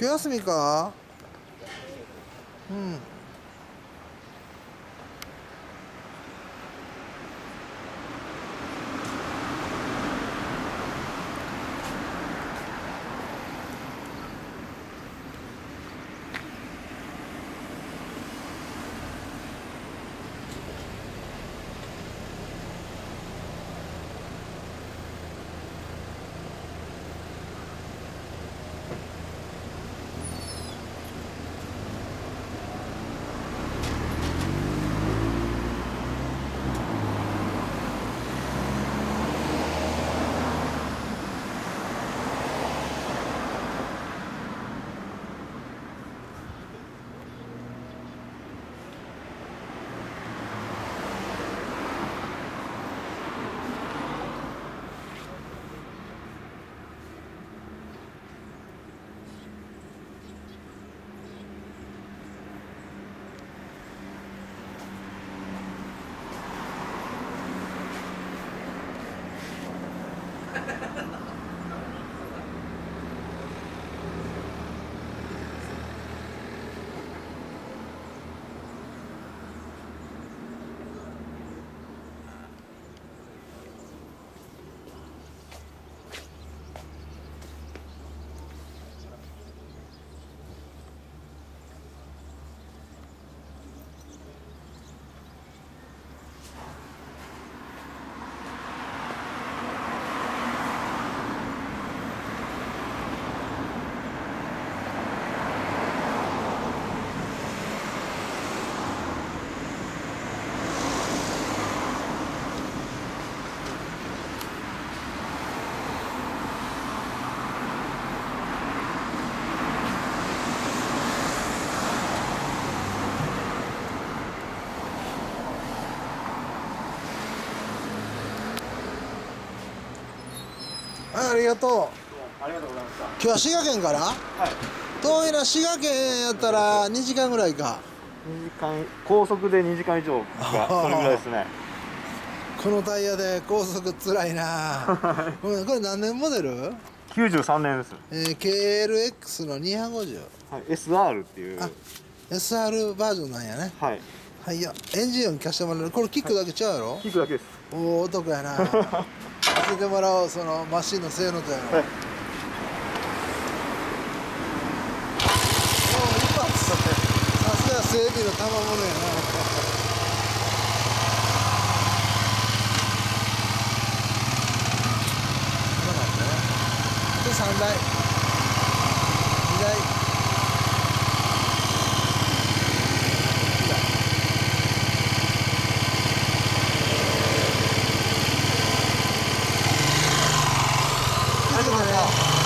今日休みかうありがとうありがとうございました。今日は滋賀県から？はい。遠いな滋賀県やったら2時間ぐらいか2時間高速で2時間以上がそれぐらいですね。このタイヤで高速つらいな これ何年モデル、93年です。えー、KLX の250はい。SR っていう。あ SR バージョンなんやねはい。はいやエンジン音聞かせてもらえるこれキックだけちゃうやろ、キックだけです。おお男やな見 せてもらおうそのマシンの性能とやろ、はい。おお一発さすが整備の賜物やな。ちょっと待ってね。あと3台为什么没有？